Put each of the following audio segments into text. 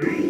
Oh,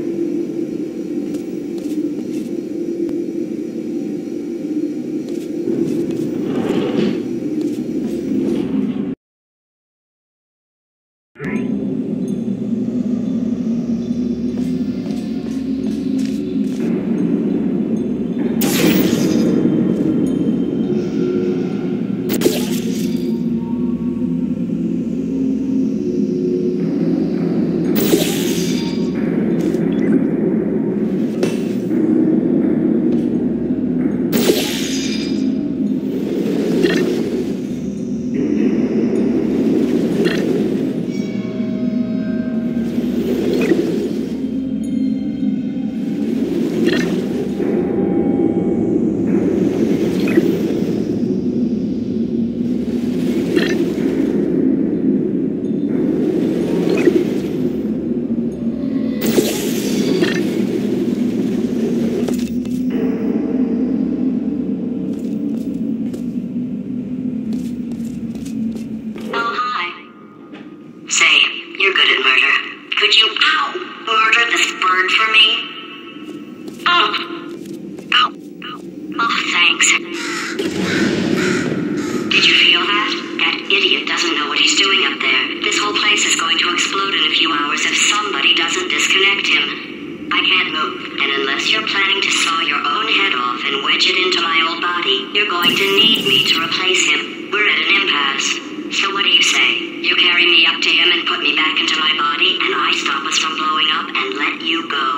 you're good at murder. Could you, ow, murder this bird for me? Oh. Ow. Oh, thanks. Did you feel that? That idiot doesn't know what he's doing up there. This whole place is going to explode in a few hours if somebody doesn't disconnect him. I can't move, and unless you're planning to saw your own head off and wedge it into my old body, you're going to need me to replace him. We're at an impasse. So what do you say? Carry me up to him and put me back into my body, and I stop us from blowing up and let you go.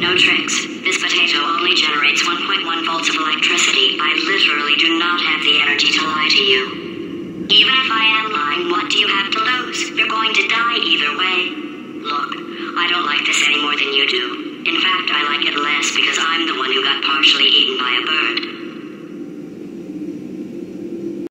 No tricks. This potato only generates 1.1 volts of electricity. I literally do not have the energy to lie to you. Even if I am lying, what do you have to lose? You're going to die either way. Look, I don't like this any more than you do. In fact, I like it less because I'm the one who got partially eaten.